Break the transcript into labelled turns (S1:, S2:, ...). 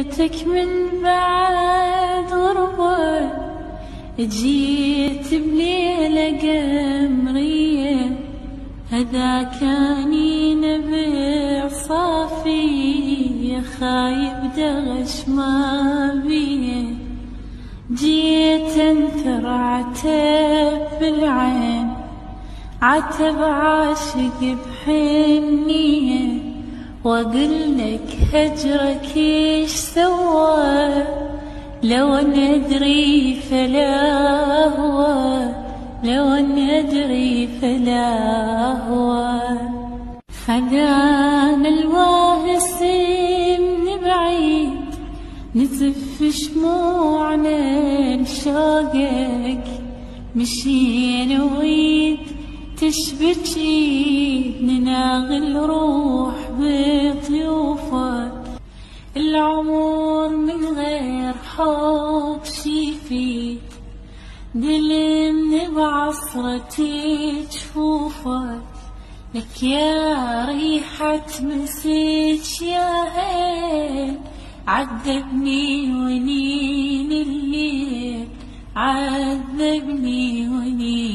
S1: جيتك من بعد غربة جيت بليلة قمرية. هذا كان نبع صافي خايب دغش ما بيه جيت انثر عتب بالعين عتب عاشق بحنية. وأقول لك هجرك إيش سوى؟ لو ندري فلا هو. لو ندري فلا هو. خدانا الواهس من بعيد نزف شموعنا لشوقك مشينا ويد تشبك ايد نناغل روح العمر من غير حب شي فيك دلمني بعصرتي جفوفك لك يا ريحة مسج يا هيل. عذبني ونين الليل. عذبني ونين